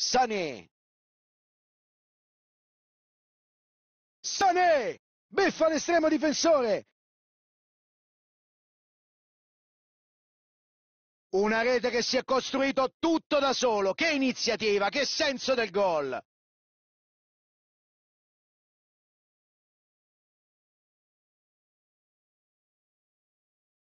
Sané. Sané! Beffa l'estremo difensore! Una rete che si è costruito tutto da solo, che iniziativa, che senso del gol!